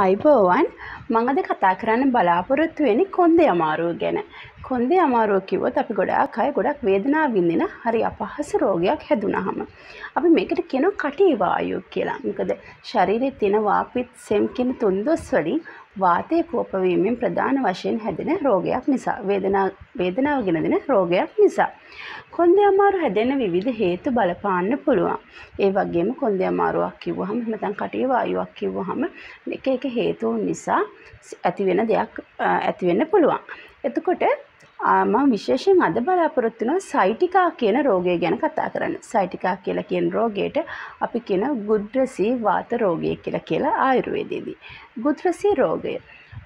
අයිබෝවන් මං අද කතා කරන්න බලාපොරොත්තු වෙන්නේ කොන්දේ අමාරුව ගැන. කොන්දේ අමාරුව කිව්වොත් අපි ගොඩාක් අය ගොඩක් වේදනාව විඳින හරි අපහසු රෝගයක් හැදුනහම. අපි මේකට කියනවා කටි වායුව කියලා. මොකද ශරීරයේ තියෙන වාපිත් සෙම් කියන තුන්දොස් වලින් වාතය කෝප වීමෙන් ප්‍රධාන වශයෙන් හැදෙන රෝගයක් නිසා වේදනාව වේදනාව ගෙන දෙන රෝගයක් නිසා. කොන්දේ අමාරු හැදෙන විවිධ හේතු බලපාන්න පුළුවන්. ඒ වගේම කොන්දේ අමාරුවක් කිව්වහම නැත්නම් කටේ වායුවක් කිව්වහම එක එක හේතුන් නිසා ඇති වෙන දෙයක් ඇති වෙන්න පුළුවන්. එතකොට මම විශේෂයෙන් අද බලාපොරොත්තු වෙනවා සයිටිකා කියන රෝගය ගැන කතා කරන්න. සයිටිකා කියලා කියන රෝගයට අපි කියන ගුඩ්‍රසී වාත රෝගය කියලා කියලා ආයුර්වේදයේදී. ගුඩ්‍රසී රෝගය.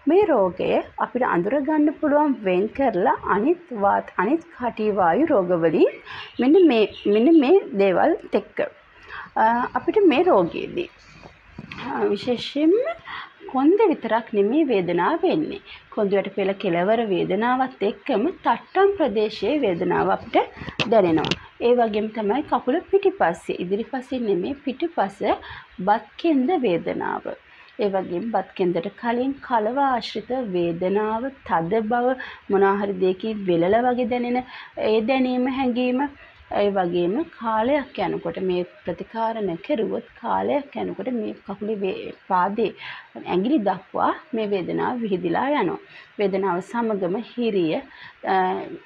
මේ රෝගය අපිට අඳුරගන්න පුළුවන් වෙන් කරලා අනිත් වාත අනිත් කටිවායු රෝගවලින් මෙන්න මේ මෙන්න මේ දේවල් එක්ක අපිට මේ රෝගයේදී විශේෂයෙන්ම කොන්ද විතරක් නෙමේ වේදනාව වෙන්නේ. කොන්දයට පෙළ කෙලවර වේදනාවත් එක්කම තට්ටම් ප්‍රදේශයේ වේදනාව අපිට දැනෙනවා. ඒ වගේම තමයි කකුල පිටිපස්සේ ඉදිරිපසින් නෙමේ පිටිපස බත් කෙන්ද වේදනාව. ඒ වගේම බත් කෙන්දට කලින් කලව ආශ්‍රිත වේදනාව, තද බව, මොනවා හරි දෙයකින් වෙලල වගේ දැනෙන ඒ දැනීම හැඟීම ඒ වගේම කාලයක් යනකොට මේ ප්‍රතිකාර නොකරුවොත් කාලයක් යනකොට මේ කකුලේ පාදයේ ඇඟිලි දක්වා මේ වේදනාව විහිදිලා යනවා. වේදනාව සමගම හිරිය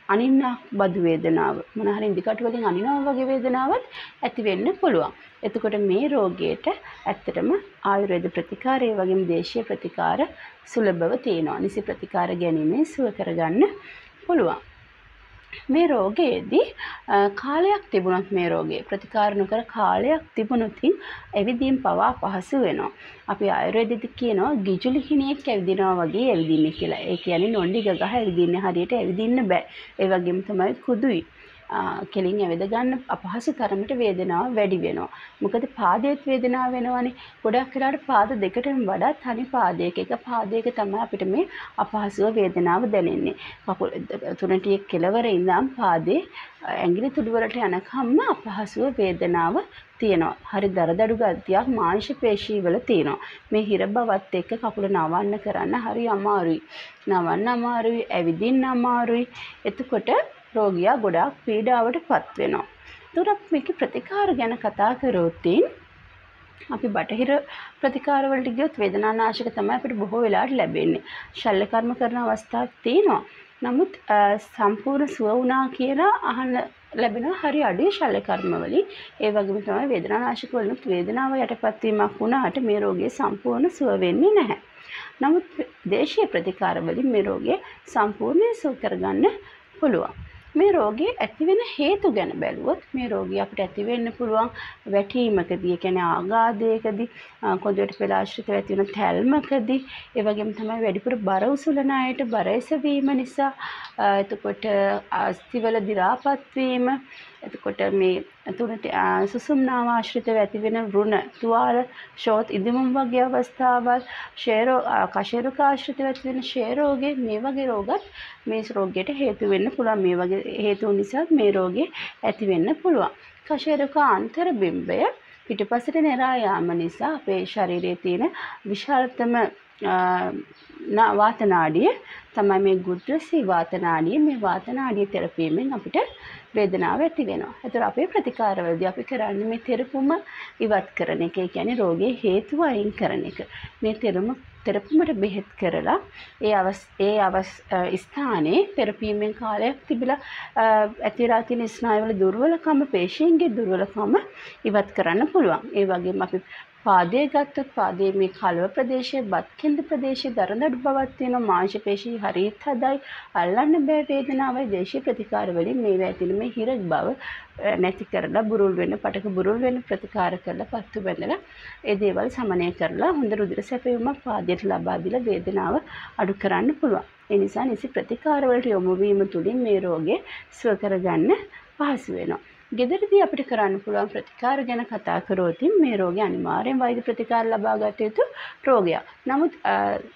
අනින්නක් බදු වේදනාව මොන හරි ඉදිකටු වලින් අනිනවා වගේ වේදනාවක් ඇති වෙන්න පුළුවන්. එතකොට මේ රෝගයට ඇත්තටම ආයුර්වේද ප්‍රතිකාර ඒ වගේම දේශීය ප්‍රතිකාර සුලභව තියෙනවා. නිසි ප්‍රතිකාර ගැනීමෙන් සුව කරගන්න පුළුවන්. මේ රෝගයේදී කාලයක් තිබුණොත් මේ රෝගේ ප්‍රතිකාර නොකර කාලයක් තිබුණොතින් ඇවිදීම් පවා පහසු වෙනවා. අපි ආයුර්වේදෙදි කියනවා ගිජු ලිහිණියෙක් ඇවිදිනවා වගේ ඇවිදින්න කියලා. ඒ කියන්නේ නොණ්ඩි ගගහ ඇවිදින්න හරියට ඇවිදින්න බෑ. ඒ වගේම තමයි කුදුයි. කෙලින් ඇවිද ගන්න අපහසු තරමට වේදනාව වැඩි වෙනවා. මොකද පාදයේත් වේදනාව වෙනවනේ. ගොඩක් වෙලාවට පාද දෙකටම වඩා තනි පාදයක එක පාදයක තමයි අපිට මේ අපහසුව වේදනාව දැනෙන්නේ. කකුල තුනටිය කෙලවර ඉඳන් පාදේ ඇඟිලි තුඩු වලට යනකම්ම අපහසුව වේදනාව තියෙනවා. හරි දරදඩු ගතියක් මාංශ පේශී වල තියෙනවා. මේ හිර බවත් එක්ක කකුල නවන්න කරන්න හරි අමාරුයි. නවන්න අමාරුයි, ඇවිදින්න අමාරුයි. එතකොට රෝගියා ගොඩාක් පීඩාවට පත් වෙනවා. එතකොට මේකේ ප්‍රතිකාර ගැන කතා කරොත් අපි බටහිර ප්‍රතිකාරවලට ගියොත් වේදනානාශක තමයි අපිට බොහෝ වෙලාවට ලැබෙන්නේ. ශල්‍ය කර්ම කරන අවස්ථාවක් තියෙනවා. නමුත් සම්පූර්ණ සුව වුණා කියලා අහන්න ලැබෙනවා හරි අඩුයි ශල්‍ය කර්මවලින්. ඒ වගේම තමයි වේදනානාශක වලින් වේදනාව යටපත් වීමක් වුණාට මේ රෝගය සම්පූර්ණ සුව වෙන්නේ නැහැ. නමුත් දේශීය ප්‍රතිකාරවලින් මේ රෝගය සම්පූර්ණයෙන් සුව කරගන්න පුළුවන්. මේ රෝගේ ඇතිවෙන හේතු ගැන බැලුවොත් මේ රෝගී අපිට ඇති වෙන්න පුළුවන් වැටීමකදී ඒ කියන්නේ ආඝාතයකදී කොඳුරට පෙළ ආශ්‍රිතව ඇති වෙන තැල්මකදී ඒ වගේම තමයි වැඩිපුර බර උසුලන අයට බර එසවීම නිසා එතකොට අස්තිවල දි รา පත් වීම එතකොට මේ තුනට සුසුම්නාව ආශ්‍රිතව ඇතිවෙන වෘණ තුවාල ෂෝත් ඉදිමුම් වගේ අවස්ථාවල් ෂේරෝ කශේරුක ආශ්‍රිතව ඇතිවෙන ෂේ රෝගේ මේ වගේ රෝගත් මේ රෝගයට හේතු වෙන්න පුළුවන්. මේ වගේ හේතු නිසා මේ රෝගේ ඇති වෙන්න පුළුවන්. කශේරුක අන්තර බිම්බය පිටපසට නෙරා යාම නිසා අපේ ශරීරයේ තියෙන විශාලතම වාතනාඩිය තමයි මේ ගුඩ්‍රසී වාතනාඩිය මේ වාතනාඩිය තෙරපීමෙන් අපිට වේදනාව ඇති වෙනවා. ඒතර අපේ ප්‍රතිකාරවලදී අපි කරන්නේ මේ තෙරපුම ඉවත් කරන එක. ඒ කියන්නේ රෝගයේ හේතුව අයින් කරන එක. මේ තෙරම තෙරපුමට බෙහෙත් කරලා ඒ අවස් ඒ අවස් ස්ථානයේ තෙරපීමෙන් කාලයක් තිබිලා ඇතිලා තියෙන ස්නායුවල දුර්වලකම පේශීන්ගේ දුර්වලකම ඉවත් කරන්න පුළුවන්. ඒ වගේම අපි පාදයේ ගත්තොත් පාදයේ මේ කලව ප්‍රදේශයේ බත් කෙන්ද ප්‍රදේශයේ දරදඩු බවක් තියෙනවා මාංශ පේශී හරියට හදයි අල්ලන්න බෑ වේදනාවයි දේශීය ප්‍රතිකාර වලින් මේවා ඇතින මේ හිර බව නැති කරලා බුරුල් වෙන පටක බුරුල් වෙන ප්‍රතිකාර කරලා පත්තු බැඳලා ඒ දේවල් සමනය කරලා හොඳ රුධිර සැපයුමක් පාදයට ලබා දීලා වේදනාව අඩු කරන්න පුළුවන්. ඒ නිසා නිසි ප්‍රතිකාර වලට යොමු වීම තුලින් මේ රෝගය සුව කරගන්න පහසු වෙනවා. ගෙදරදී අපිට කරන්න පුළුවන් ප්‍රතිකාර ගැන කතා කරොත් මේ රෝගය අනිවාර්යෙන් වෛද්‍ය ප්‍රතිකාර ලබා ගත යුතු රෝගයක්. නමුත්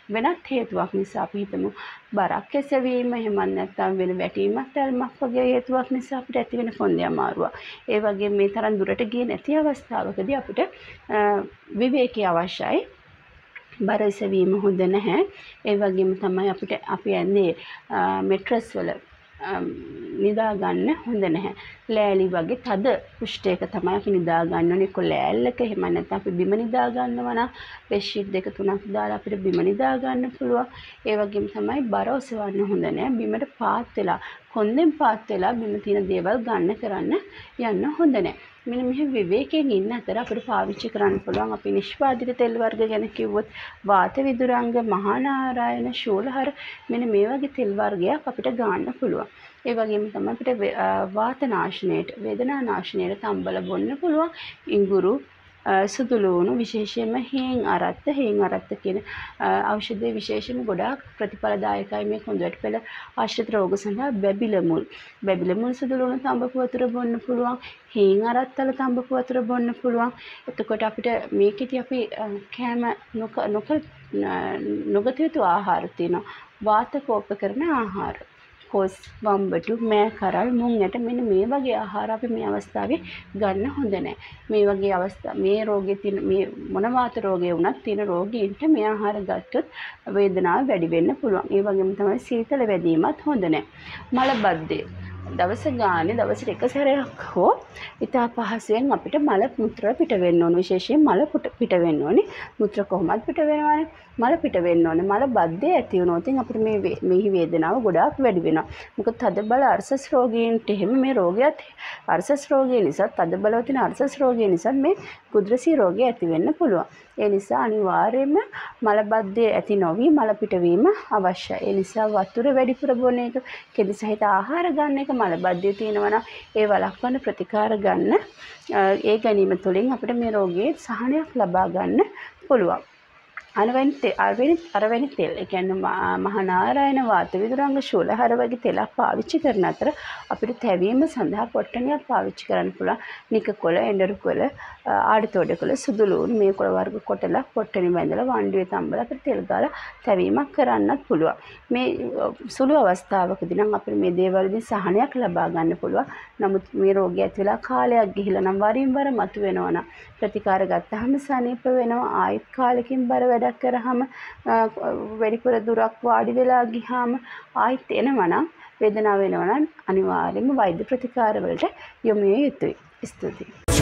වෙනත් හේතුවක් නිසා අපි හිතමු බරක් එසවීම එහෙම නැත්නම් වෙන වැටීමක් තැල්මක් වගේ හේතුවක් නිසා අපිට ඇති වෙන කොන්දේ අමාරුවක්. ඒ වගේම මේ තරම් දුරට ගියේ නැති අවස්ථාවකදී අපිට විවේකී අවශ්‍යයි. බර එසවීම හොඳ නැහැ. ඒ වගේම තමයි අපිට අපි ඇඳේ මෙට්‍රස් වල නිදා ගන්න හොඳ නැහැ. ලෑලි වගේ තද පෘෂ්ඨයක තමයි අපි නිදා ගන්න ඕනේ. එක්ක ලෑල්ලක එහෙම නැත්නම් අපි බිම නිදා ගන්නවා නම් බෙඩ්ෂීට් දෙක තුනක් දාලා අපිට බිම නිදා ගන්න පුළුවන්. ඒ වගේම තමයි බර ඔසවන්න හොඳ නැහැ. බිමට පාත් වෙලා කොන්දෙන් පාත් වෙලා බිම තියෙන දේවල් ගන්න කරන්න යන්න හොඳ නැහැ. මෙන්න මෙහෙම විවේකයෙන් ඉන්න අතර අපිට පාවිච්චි කරන්න පුළුවන් අපි නිෂ්පාදිත තෙල් වර්ග ගැන කිව්වොත් වාත විදුරංග මහානාරායන ශූලහර මෙන්න මේ වගේ තෙල් වර්ගයක් අපිට ගන්න පුළුවන්. ඒ වගේම තමයි අපිට වාත නාශනයට වේදනා නාශනයට තම්බල බොන්න පුළුවන්. ඉඟුරු සුදු ලුණු විශේෂයෙන්ම හේන් අරත්ත හේන් අරත්ත කියන ඖෂධය විශේෂයෙන්ම ගොඩාක් ප්‍රතිඵලදායකයි. මේ කොඳුයට පෙළ ආශ්‍රිත රෝග සඳහා බැබිල මුල් බැබිල මුල් සුදු ලුණු තඹපු වතුර බොන්න පුළුවන්. හේන් අරත්තල තඹපු වතුර බොන්න පුළුවන්. එතකොට අපිට මේකෙදි අපි කෑම නොක නොගත යුතු ආහාර තියෙනවා. වාත කෝප කරන ආහාර. කොස් වම්බටු මෑ කරල් මුං ඇට මෙන්න මේ වගේ ආහාර අපි මේ අවස්ථාවේ ගන්න හොඳ නැහැ. මේ වගේ අවස්ථා මේ රෝගේ තියෙන මේ මොන වාත රෝගය වුණත් තියෙන රෝගීන්ට මේ ආහාර ගත්තොත් වේදනාව වැඩි වෙන්න පුළුවන්. ඒ වගේම තමයි සීතල වැදීමත් හොඳ නැහැ. මලබද්ධය දවස ගානේ දවසට එක සැරයක් හෝ ඉතා පහසුවෙන් අපිට මල මුත්‍ර පිට වෙන්න ඕන විශේෂයෙන් මල පිට වෙන්න ඕනේ මුත්‍ර කොහොමද පිට වෙනවනේ මල පිට වෙන්න ඕනේ. මල බද්ධය ඇති වුණොත් අපිට මේ මෙහි වේදනාව ගොඩාක් වැඩි වෙනවා. මොකද තද බල අර්සස් රෝගීන්ට එහෙම මේ රෝගයත් අර්සස් රෝගය නිසා තද බලව තියෙන අර්සස් රෝගය නිසා මේ කුද්‍රසී රෝගය ඇති වෙන්න පුළුවන්. ඒ නිසා අනිවාර්යයෙන්ම මල බද්ධය ඇති නොවි මල පිටවීම අවශ්‍යයි. ඒ නිසා වතුර වැඩිපුර බොන එක කෙඳි සහිත ආහාර ගන්න එක මලබද්ධය තියෙනවා නම් ඒ වළක්වන ප්‍රතිකාර ගන්න ඒ ගැනීම තුළින් අපිට මේ රෝගයේ සහනයක් ලබා ගන්න පුළුවන්. අරවැනි අරවැනි අරවැනි තෙල් ඒ කියන්නේ මහානාරායන වාත විදුරංග ශූලහර වගේ තෙලක් පාවිච්චි කරන අතර අපිට තැවීම සඳහා පොට්ටනියක් පාවිච්චි කරන්න පුළුවන්. නික කොළ, එඬරු කොළ, ආඩතෝඩ කොළ, සුදු ලූණු මේ කොළ වර්ග කොටලා පොට්ටනිය බැඳලා වණ්ඩුවේ තම්බලා අපිට තෙල් ගාලා තැවීමක් කරන්නත් පුළුවන්. මේ සුළු අවස්ථාවකදී නම් අපිට මේ දේවල් වලින් සහනයක් ලබා ගන්න පුළුවන්. නමුත් මේ රෝගය ඇති වෙලා කාලයක් ගිහිලා නම් වරින් වර මතුවෙනවා නම් ප්‍රතිකාර ගත්තාම සනීප වෙනවා. ආයෙත් කාලෙකින් බර වැඩක් කරාම වැඩිපුර දුරක් වාඩි වෙලා ගියාම ආයෙත් එනවනම් වේදනාව වෙනවනම් අනිවාර්යයෙන්ම වෛද්‍ය ප්‍රතිකාර වලට යොමු විය යුතුයි. ස්තුතියි.